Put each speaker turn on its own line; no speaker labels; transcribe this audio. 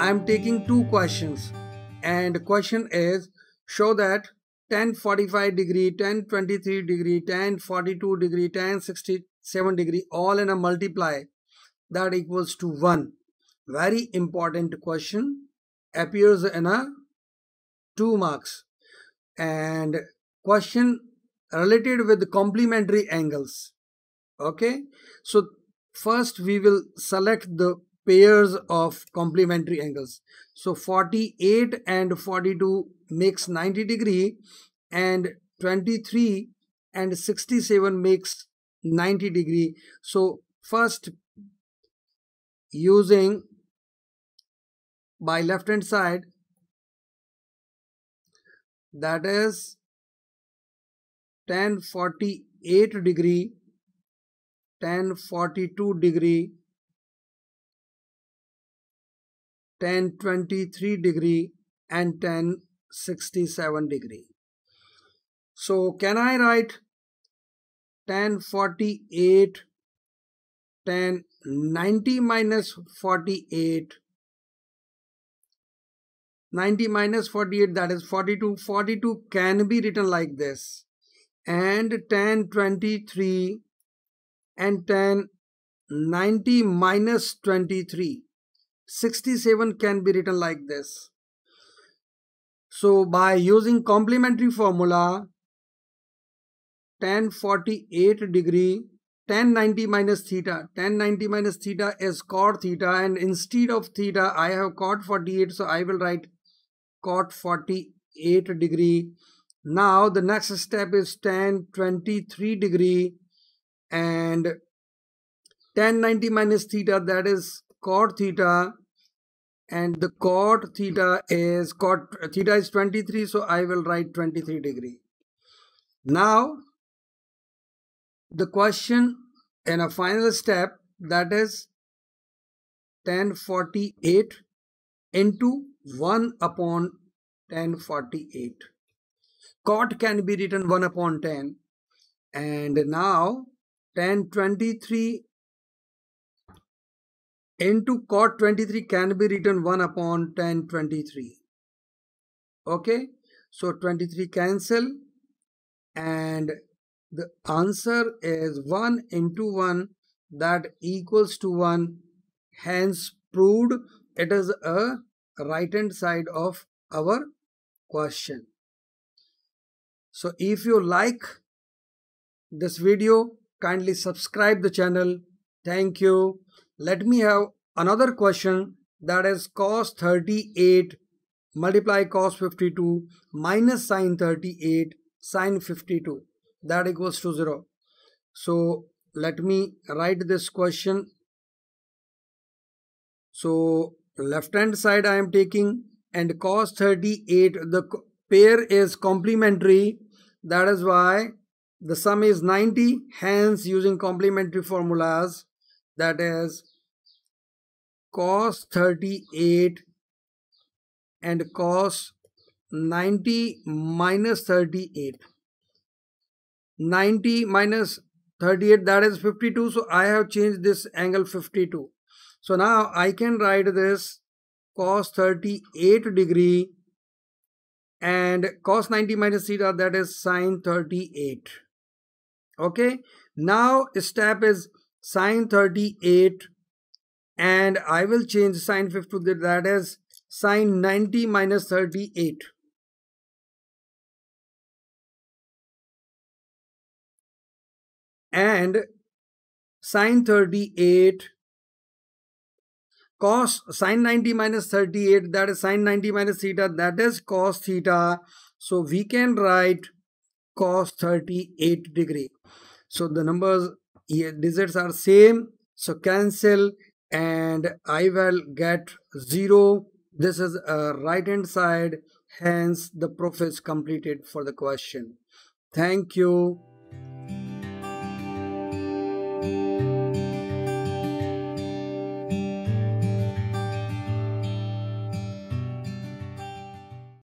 I'm taking two questions. And question is show that tan 45 degree tan 23 degree tan 42 degree tan 67 degree all in a multiply that equals to 1 very important question. Appears in a 2 marks. And question related with complementary angles. Okay? So first we will select the pairs of complementary angles. So 48 and 42 makes 90 degree and 23 and 67 makes 90 degree. So first using by left hand side that is tan 48 degree tan 42 degree tan 23 degree and tan 67 degree. So can I write tan 48 1090 minus 48 90 minus 48 that is 42 42 can be written like this. And tan 23 and tan 90 minus 23 67 can be written like this. So by using complementary formula tan 48 degree tan 90 minus theta tan 90 minus theta is cot theta and instead of theta I have cot 48 so I will write cot 48 degree. Now the next step is tan 23 degree and tan 90 minus theta that is cot theta and the cot theta is cot theta is 23 so I will write 23 degree. Now the question in a final step that is tan 48 into 1 upon tan 48 cot can be written 1 upon tan and now tan 23 into cot 23 can be written 1 upon tan 23 okay? So 23 cancel. And the answer is 1 into 1 that equals to 1 hence proved it is a right hand side of our question. So if you like this video kindly subscribe the channel. Thank you let me have another question that is cos 38 multiply cos 52 minus sine 38 sine 52 that equals to 0 so let me write this question. So left hand side I am taking and cos 38 the pair is complementary. That is why the sum is 90 hence using complementary formulas that is cos 38 and cos 90 minus 38 90 minus 38 that is 52 so I have changed this angle 52 so now I can write this cos 38 degree and cos 90 minus theta that is sine 38 okay? Now step is sine 38 and I will change sine 50 that is sine 90 minus 38 and sine 38 cos sine 90 minus 38 that is sine 90 minus theta that is cos theta. So we can write cos 38 degree. So the numbers here digits are same so cancel and I will get 0 this is a right hand side hence the proof is completed for the question. Thank you